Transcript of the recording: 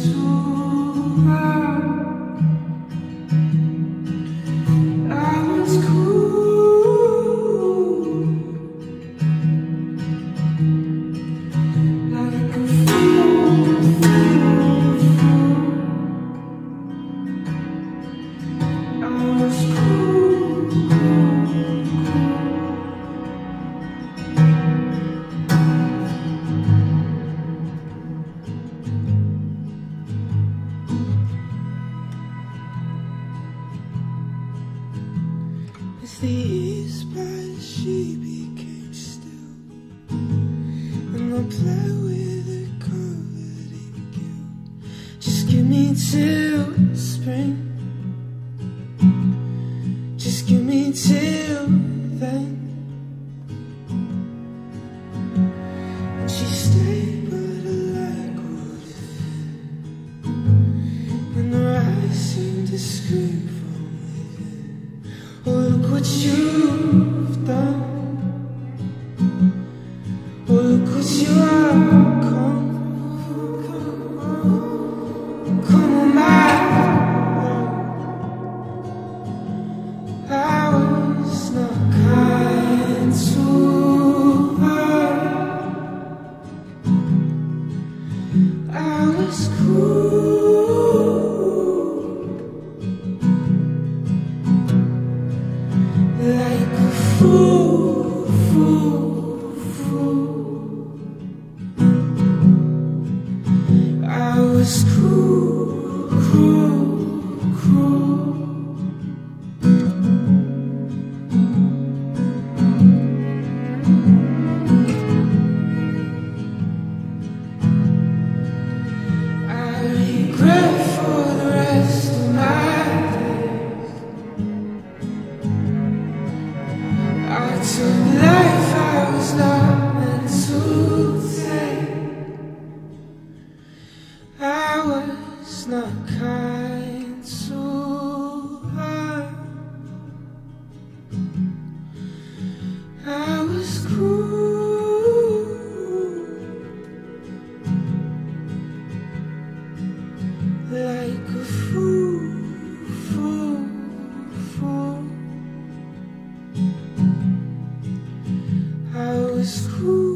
Jesus. As the East passed, she became still, and I play with her covered in guilt. Just give me till spring. Just give me till then. And she stayed. not kind, so I, I was cruel, like a fool, fool, fool. I was cruel.